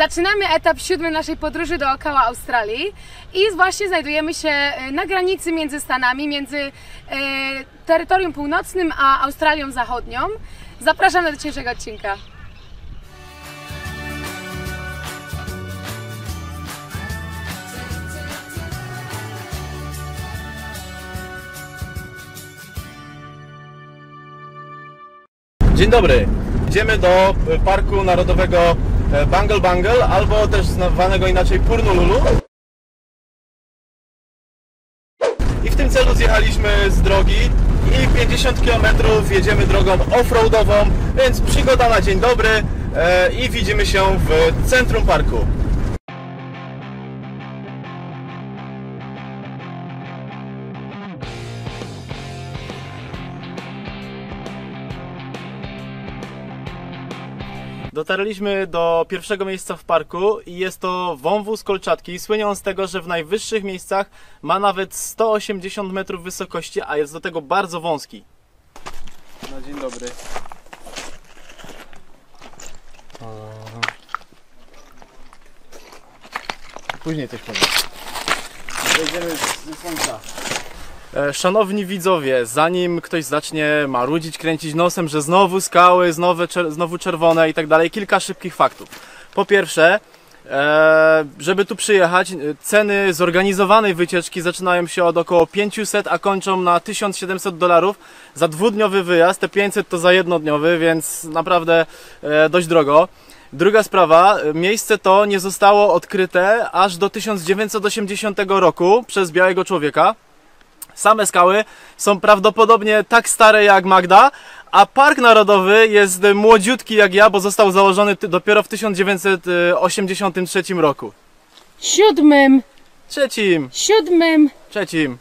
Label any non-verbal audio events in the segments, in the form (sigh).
Zaczynamy etap siódmy naszej podróży dookoła Australii i właśnie znajdujemy się e, na granicy między Stanami, między e, terytorium północnym a Australią Zachodnią. Zapraszam do dzisiejszego odcinka. Dzień dobry. Idziemy do e, Parku Narodowego Bangle Bangle, albo też zwanego inaczej Purnululu. I w tym celu zjechaliśmy z drogi i 50 km jedziemy drogą offroadową, więc przygoda na dzień dobry e, i widzimy się w centrum parku. Dotarliśmy do pierwszego miejsca w parku i jest to wąwóz kolczatki. Słynie on z tego, że w najwyższych miejscach ma nawet 180 metrów wysokości, a jest do tego bardzo wąski. No dzień dobry. Później coś powiem. Wejdziemy z słońca. E, Szanowni widzowie, zanim ktoś zacznie marudzić, kręcić nosem, że znowu skały, znowu, czer- znowu czerwone i tak dalej, kilka szybkich faktów. Po pierwsze, e, żeby tu przyjechać, e, ceny zorganizowanej wycieczki zaczynają się od około 500, a kończą na 1700 dolarów za dwudniowy wyjazd. Te 500 to za jednodniowy, więc naprawdę dość drogo. Druga sprawa, miejsce to nie zostało odkryte aż do 1980 roku przez białego człowieka. Same skały są prawdopodobnie tak stare jak Magda, a Park Narodowy jest młodziutki jak ja, bo został założony dopiero w 1983 roku. Siódmym, Trzecim, siódmym. trzecim.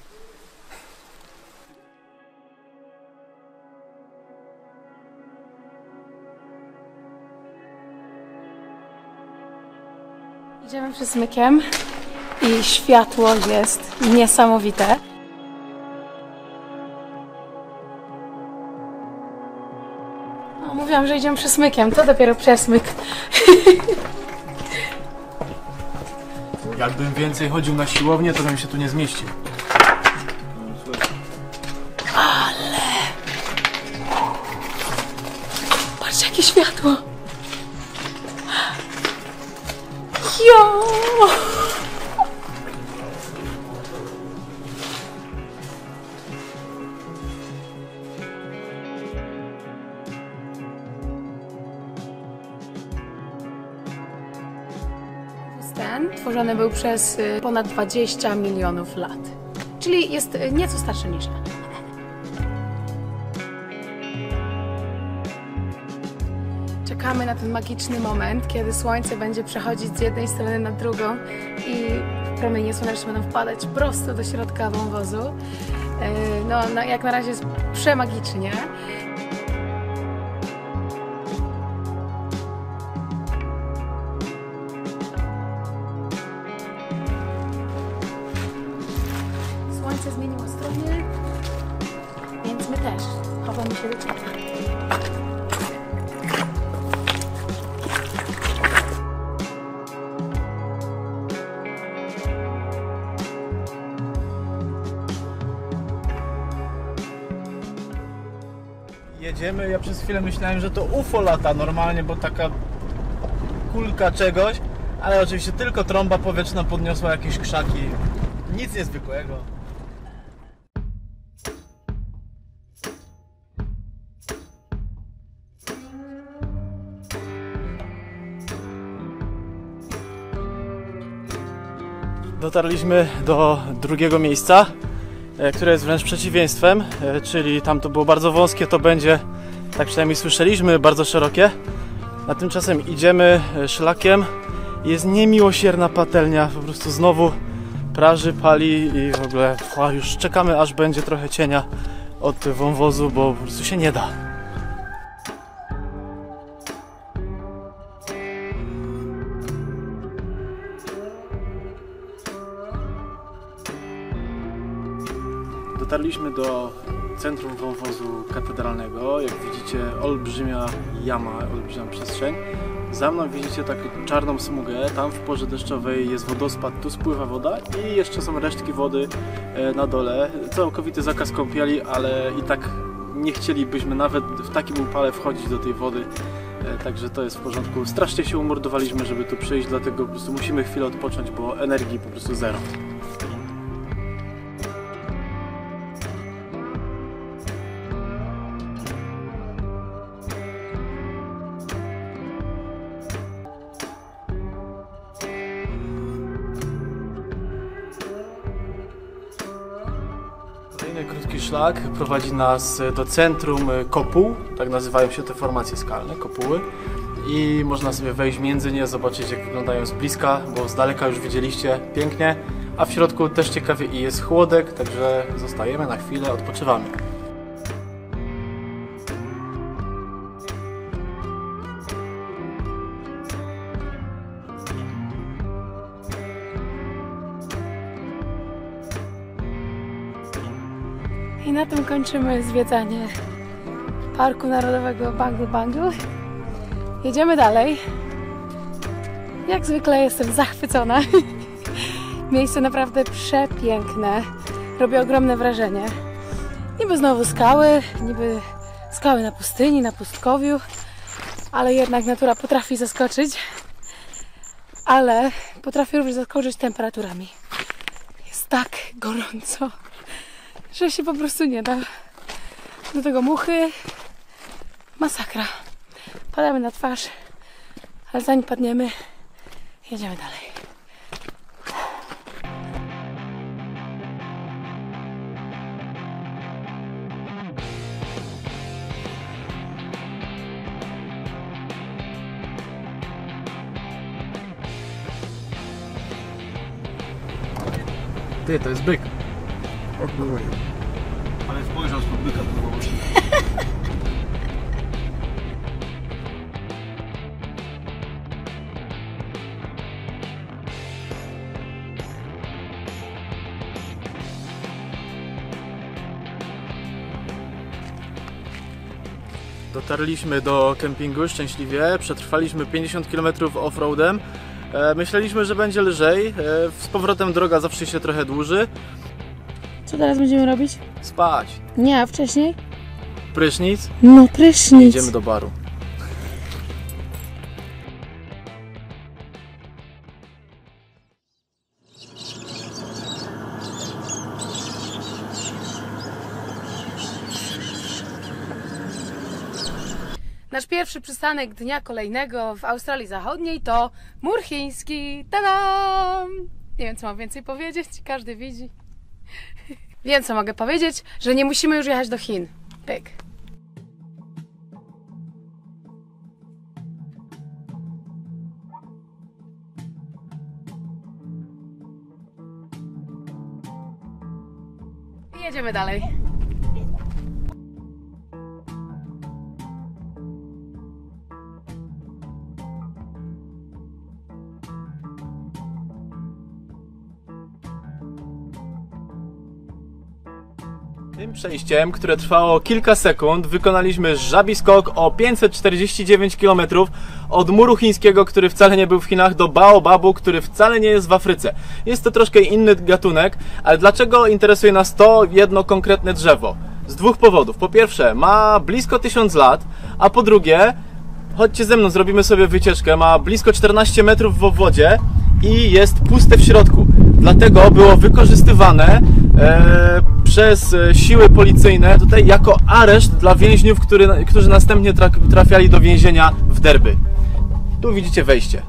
Idziemy przesmykiem i światło jest niesamowite. Mówiłam, że idziemy przesmykiem, to dopiero przesmyk. Jakbym więcej chodził na siłownię, to bym się tu nie zmieścił. Patrz jakie światło! Jo! Ten tworzony był przez y, ponad 20 milionów lat. Czyli jest y, nieco starszy niż ja. Czekamy na ten magiczny moment, kiedy słońce będzie przechodzić z jednej strony na drugą i promienie słoneczne będą wpadać prosto do środka wąwozu. Yy, No, no jak na razie jest przemagicznie. Słońce zmieniło stronę, więc my też chowamy się do ciepła. Jedziemy, ja przez chwilę myślałem, że to UFO lata normalnie, bo taka kulka czegoś, ale oczywiście tylko trąba powietrzna podniosła jakieś krzaki. Nic niezwykłego. Dotarliśmy do drugiego miejsca, e, które jest wręcz przeciwieństwem, e, czyli tam to było bardzo wąskie, to będzie, tak przynajmniej słyszeliśmy, bardzo szerokie. A tymczasem idziemy e, szlakiem jest niemiłosierna patelnia, po prostu znowu praży, pali i w ogóle ła, już czekamy aż będzie trochę cienia od wąwozu, bo po prostu się nie da. Dotarliśmy do centrum wąwozu katedralnego. Jak widzicie, olbrzymia jama, olbrzymia przestrzeń. Za mną widzicie taką czarną smugę, tam w porze deszczowej jest wodospad, tu spływa woda i jeszcze są resztki wody e, na dole. Całkowity zakaz kąpieli, ale i tak nie chcielibyśmy nawet w takim upale wchodzić do tej wody. E, Także to jest w porządku. Strasznie się umordowaliśmy, żeby tu przyjść, dlatego po prostu musimy chwilę odpocząć, bo energii po prostu zero. Szlak prowadzi nas do centrum kopuł, tak nazywają się te formacje skalne, kopuły. I można sobie wejść między nie, zobaczyć jak wyglądają z bliska, bo z daleka już widzieliście pięknie, a w środku też ciekawie i jest chłodek, także zostajemy na chwilę, odpoczywamy. Tym kończymy zwiedzanie Parku Narodowego Bangu. Jedziemy dalej. Jak zwykle jestem zachwycona. (laughs) Miejsce naprawdę przepiękne. Robi ogromne wrażenie. Niby znowu skały, niby skały na pustyni, na pustkowiu, ale jednak natura potrafi zaskoczyć. Ale potrafi również zaskoczyć temperaturami. Jest tak gorąco że się po prostu nie da. Do tego muchy. Masakra. Padamy na twarz, ale zanim padniemy, jedziemy dalej. Ty, to jest byk. Ale spojrzał spod byka Dotarliśmy do kempingu szczęśliwie, przetrwaliśmy 50 km off-roadem. E, Myśleliśmy, że będzie lżej, e, z powrotem droga zawsze się trochę dłuży. Co teraz będziemy robić? Spać, Nie, a wcześniej? prysznic, No, prysznic. idziemy do baru. Nasz pierwszy przystanek dnia kolejnego w Australii Zachodniej to mur chiński. Tadam! Nie wiem, co mam więcej powiedzieć, każdy widzi. (laughs) Wiem, co mogę powiedzieć, że nie musimy już jechać do Chin. Pyk. Jedziemy dalej. Przejściem, które trwało kilka sekund, wykonaliśmy żabi skok o 549 km od muru chińskiego, który wcale nie był w Chinach, do Baobabu, który wcale nie jest w Afryce. Jest to troszkę inny gatunek, ale dlaczego interesuje nas to jedno konkretne drzewo? Z dwóch powodów. Po pierwsze, ma blisko 1000 lat, a po drugie, chodźcie ze mną, zrobimy sobie wycieczkę. Ma blisko 14 metrów w obwodzie i jest puste w środku. Dlatego było wykorzystywane e, przez e, siły policyjne tutaj jako areszt dla więźniów, którzy następnie tra- trafiali do więzienia w Derby. Tu widzicie wejście.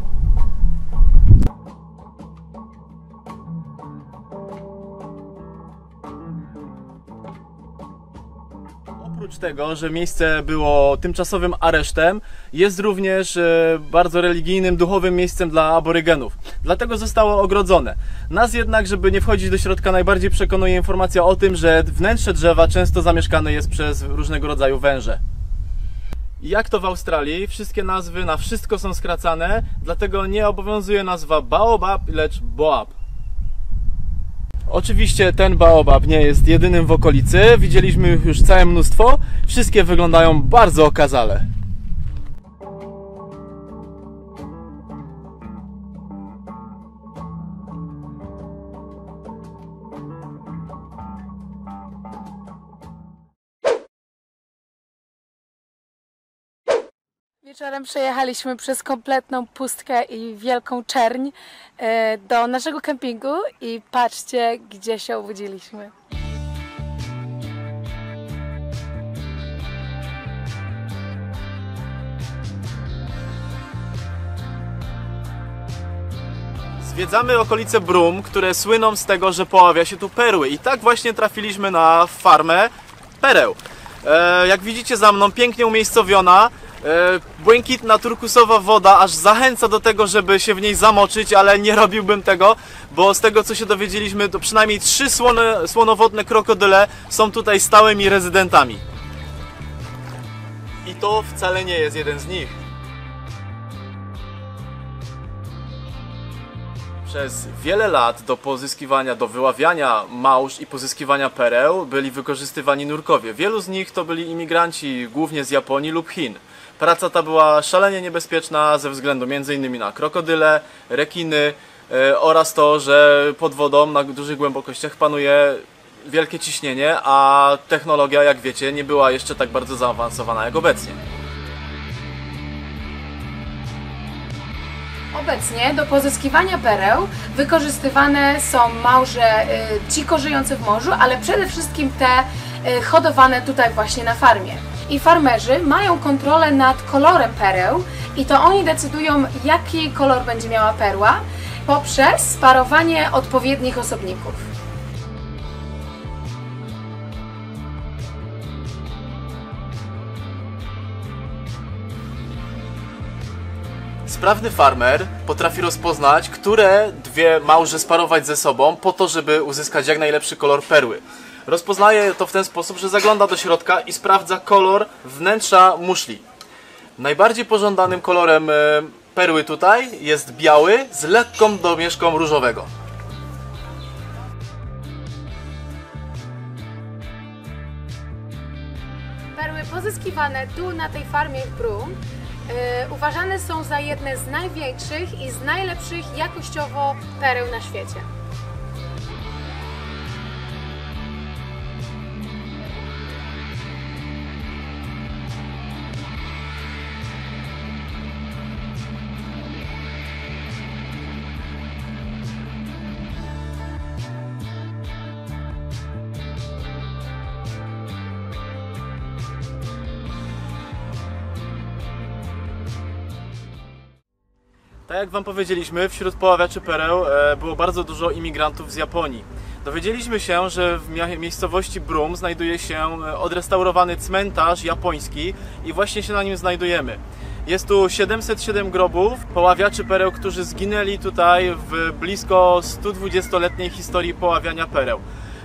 Oprócz tego, że miejsce było tymczasowym aresztem, jest również e, bardzo religijnym, duchowym miejscem dla aborygenów. Dlatego zostało ogrodzone. Nas jednak, żeby nie wchodzić do środka, najbardziej przekonuje informacja o tym, że wnętrze drzewa często zamieszkane jest przez różnego rodzaju węże. Jak to w Australii, wszystkie nazwy na wszystko są skracane, dlatego nie obowiązuje nazwa baobab, lecz boab. Oczywiście ten baobab nie jest jedynym w okolicy, widzieliśmy już całe mnóstwo, wszystkie wyglądają bardzo okazale. Wieczorem przejechaliśmy przez kompletną pustkę i wielką czerń e, do naszego kempingu i patrzcie, gdzie się obudziliśmy. Zwiedzamy okolice Brum, które słyną z tego, że poławia się tu perły. I tak właśnie trafiliśmy na farmę pereł. E, jak widzicie za mną, pięknie umiejscowiona. E, błękitna, turkusowa woda aż zachęca do tego, żeby się w niej zamoczyć, ale nie robiłbym tego, bo z tego co się dowiedzieliśmy, to przynajmniej trzy słone, słonowodne krokodyle są tutaj stałymi rezydentami. I to wcale nie jest jeden z nich. Przez wiele lat do pozyskiwania, do wyławiania małż i pozyskiwania pereł byli wykorzystywani nurkowie. Wielu z nich to byli imigranci głównie z Japonii lub Chin. Praca ta była szalenie niebezpieczna ze względu m.in. na krokodyle, rekiny e, oraz to, że pod wodą na dużych głębokościach panuje wielkie ciśnienie, a technologia, jak wiecie, nie była jeszcze tak bardzo zaawansowana jak obecnie. Obecnie do pozyskiwania pereł wykorzystywane są małże dziko żyjące w morzu, ale przede wszystkim te y, hodowane tutaj właśnie na farmie. I farmerzy mają kontrolę nad kolorem pereł i to oni decydują, jaki kolor będzie miała perła poprzez sparowanie odpowiednich osobników. Sprawny farmer potrafi rozpoznać, które dwie małże sparować ze sobą po to, żeby uzyskać jak najlepszy kolor perły. Rozpoznaje to w ten sposób, że zagląda do środka i sprawdza kolor wnętrza muszli. Najbardziej pożądanym kolorem e, perły tutaj jest biały z lekką domieszką różowego. Perły pozyskiwane tu na tej farmie Brum e, uważane są za jedne z największych i z najlepszych jakościowo pereł na świecie. Jak Wam powiedzieliśmy, wśród poławiaczy pereł e, było bardzo dużo imigrantów z Japonii. Dowiedzieliśmy się, że w miejscowości Brum znajduje się e, odrestaurowany cmentarz japoński i właśnie się na nim znajdujemy. Jest tu 707 grobów poławiaczy pereł, którzy zginęli tutaj w blisko 120-letniej historii poławiania pereł.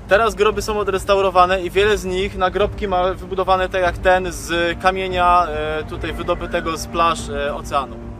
Teraz groby są odrestaurowane i wiele z nich nagrobki ma wybudowane tak jak ten z kamienia e, tutaj wydobytego z plaż oceanu.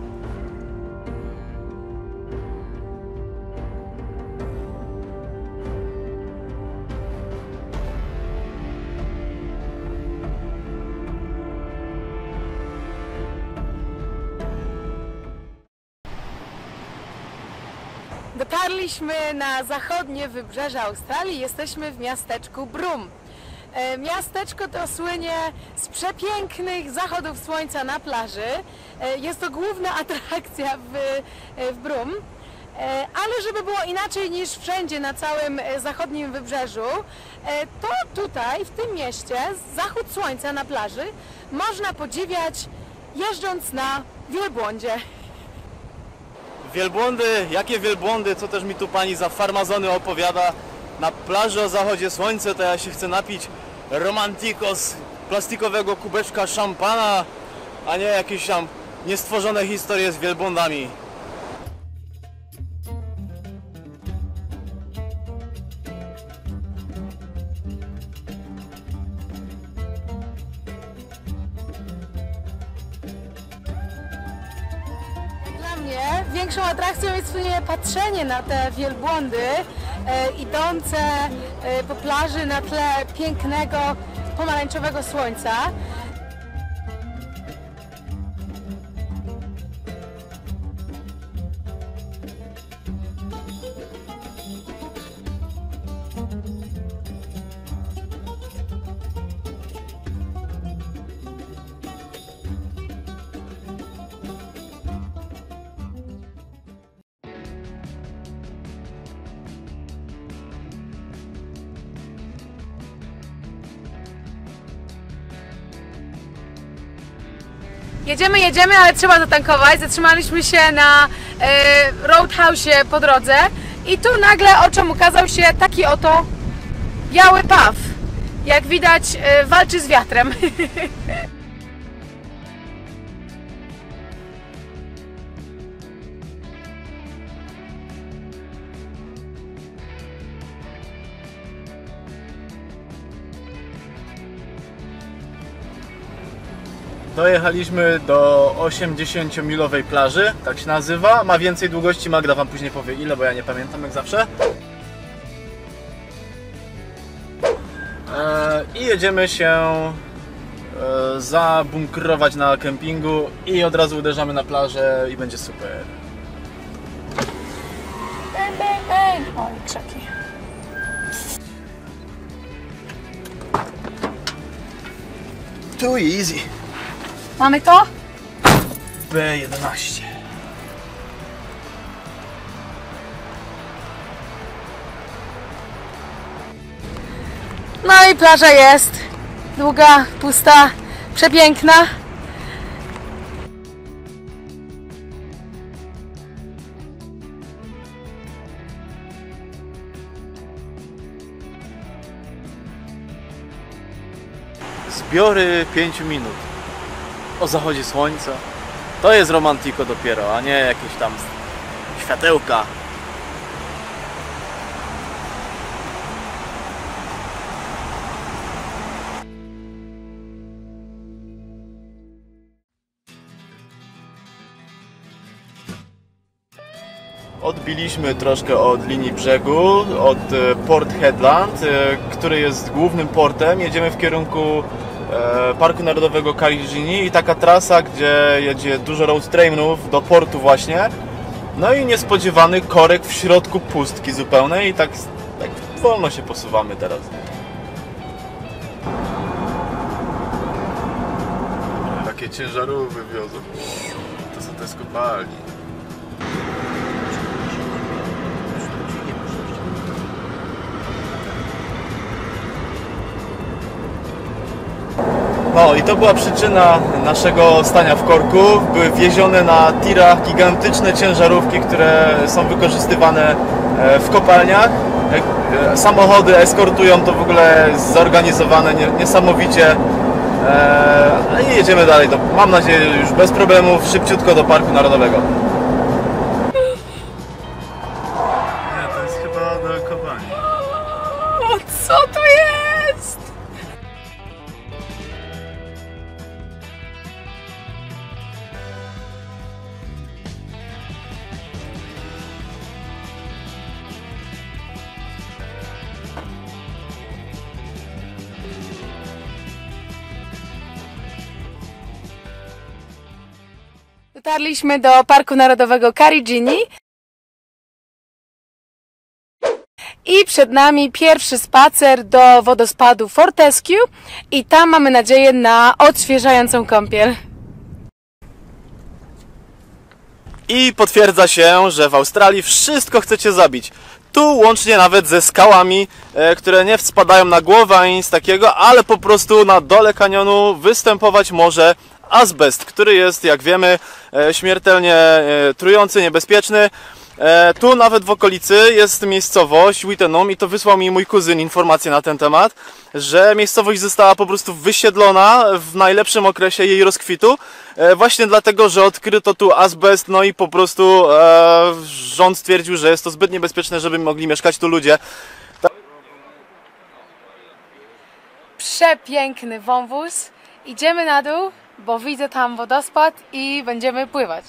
Dotarliśmy na zachodnie wybrzeże Australii. Jesteśmy w miasteczku Brum. E, Miasteczko to słynie z przepięknych zachodów słońca na plaży. E, Jest to główna (laughs) atrakcja w, e, w Brum. Ale żeby było inaczej niż wszędzie na całym zachodnim wybrzeżu, to tutaj, w tym mieście, zachód słońca na plaży można podziwiać jeżdżąc na wielbłądzie. Wielbłądy, jakie wielbłądy, co też mi tu pani za farmazony opowiada. Na plaży o zachodzie słońca to ja się chcę napić romantico z plastikowego kubeczka szampana, a nie jakieś tam niestworzone historie z wielbłądami. Mnie większą atrakcją jest patrzenie na te wielbłądy e, idące e, po plaży na tle pięknego pomarańczowego słońca. Jedziemy, jedziemy, ale trzeba zatankować. Zatrzymaliśmy się na e, Roadhouse po drodze i tu nagle oczom ukazał się taki oto biały paw. Jak widać, e, walczy z wiatrem. (laughs) Dojechaliśmy do 80-milowej plaży, tak się nazywa. Ma więcej długości, Magda Wam później powie ile, bo ja nie pamiętam jak zawsze. E, I jedziemy się e, zabunkrować na kempingu i od razu uderzamy na plażę i będzie super. Bang, bang, bang. Oj, krzaki. Too easy. Mamy to? B11. No i plaża jest. Długa, pusta, przepiękna. Zbiory 5 minut. O zachodzie słońca. To jest romantiko dopiero, a nie jakieś tam światełka. Odbiliśmy troszkę od linii brzegu, od e, Port Headland, e, który jest głównym portem. Jedziemy w kierunku Parku Narodowego Karijini i taka trasa, gdzie jedzie dużo road trainów do portu właśnie. No i niespodziewany korek w środku pustki zupełnej i tak, tak wolno się posuwamy teraz. Takie ciężarówki wiozą. To są te skopalni. No i to była przyczyna naszego stania w korku. Były wiezione na tirach gigantyczne ciężarówki, które są wykorzystywane e, w kopalniach. E, e, Samochody eskortują to w ogóle zorganizowane nie- niesamowicie. No I jedziemy dalej. Mam nadzieję już bez problemów, szybciutko do Parku Narodowego. Dotarliśmy do Parku Narodowego Karijini. I przed nami pierwszy spacer do wodospadu Fortescue i tam mamy nadzieję na odświeżającą kąpiel. I potwierdza się, że w Australii wszystko chcecie zabić. Tu łącznie nawet ze skałami, e, które nie spadają na głowę ani nic takiego, ale po prostu na dole kanionu występować może azbest, który jest, jak wiemy, e, śmiertelnie e, trujący, niebezpieczny. E, Tu nawet w okolicy jest miejscowość Wittenham i to wysłał mi mój kuzyn informację na ten temat, że miejscowość została po prostu wysiedlona w najlepszym okresie jej rozkwitu, właśnie dlatego, że odkryto tu azbest, no i po prostu e, rząd stwierdził, że jest to zbyt niebezpieczne, żeby mogli mieszkać tu ludzie. Przepiękny wąwóz. Idziemy na dół, bo widzę tam wodospad i będziemy pływać.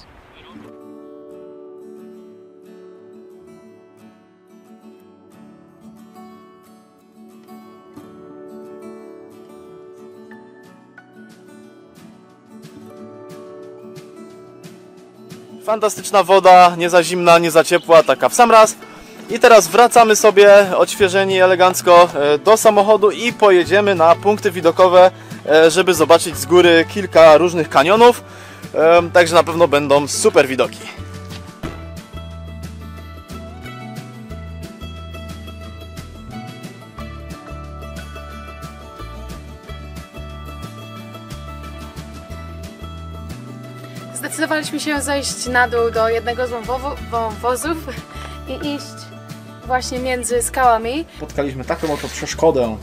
Fantastyczna woda, nie za zimna, nie za ciepła, taka w sam raz. I teraz wracamy sobie odświeżeni elegancko e, do samochodu i pojedziemy na punkty widokowe, żeby zobaczyć z góry kilka różnych kanionów. E, Także na pewno będą super widoki. zdecydowaliśmy się zejść na dół do jednego z wąwozów i iść właśnie między skałami. Spotkaliśmy taką oto przeszkodę.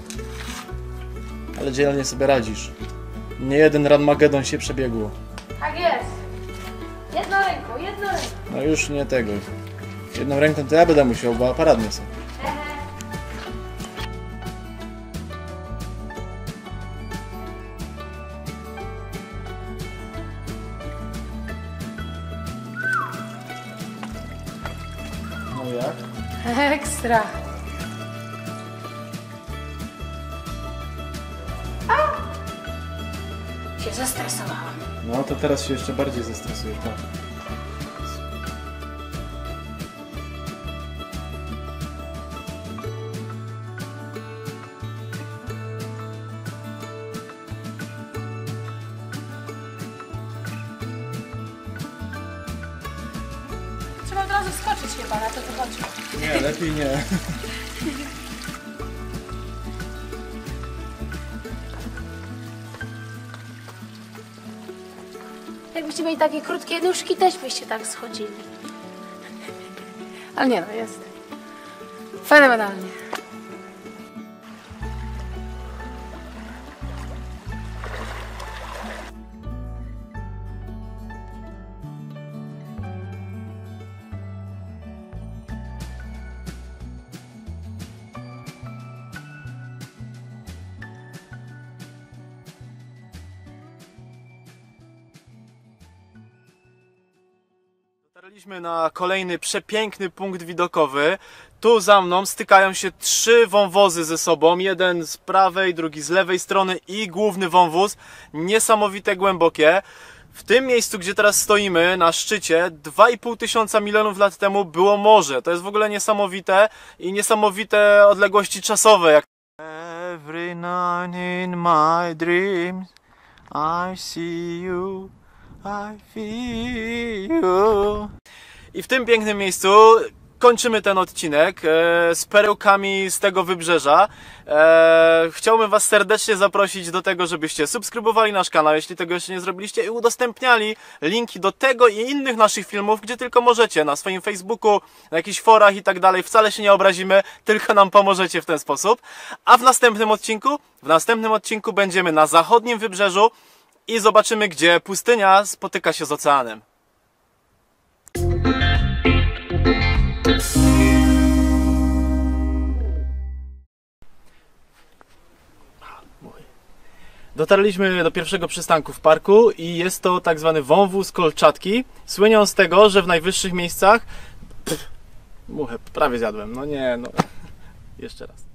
Ale dzielnie sobie radzisz. Nie jeden Ranmagedon się przebiegło. Tak jest. Jedną ręką, jedną ręką. No już nie tego. Jedną ręką to ja będę musiał, bo aparat nie są. No jak? Ekstra. Teraz się jeszcze bardziej zestresujesz, tak. Trzeba od razu skoczyć chyba na to, co chodzi. Nie, lepiej nie. (laughs) Jakbyście mieli takie krótkie nóżki, też byście tak schodzili. Ale nie no, jest fenomenalnie. Na kolejny przepiękny punkt widokowy. Tu za mną stykają się trzy wąwozy ze sobą. Jeden z prawej, drugi z lewej strony i główny wąwóz. Niesamowite głębokie. W tym miejscu, gdzie teraz stoimy, na szczycie, 2,5 tysiąca milionów lat temu było morze. To jest w ogóle niesamowite i niesamowite odległości czasowe. Jak... Every night in my dreams I see you, I feel you. I w tym pięknym miejscu kończymy ten odcinek e, z perełkami z tego wybrzeża. E, chciałbym Was serdecznie zaprosić do tego, żebyście subskrybowali nasz kanał, jeśli tego jeszcze nie zrobiliście, i udostępniali linki do tego i innych naszych filmów, gdzie tylko możecie, na swoim Facebooku, na jakichś forach i tak dalej. Wcale się nie obrazimy, (laughs) tylko nam pomożecie w ten sposób. A w następnym odcinku, w następnym odcinku będziemy na zachodnim wybrzeżu i zobaczymy, gdzie pustynia spotyka się z oceanem. Dotarliśmy do pierwszego przystanku w parku i jest to tak zwany wąwóz kolczatki. Słynią z tego, że w najwyższych miejscach... Pff, muchę prawie zjadłem, no nie, no. Jeszcze raz.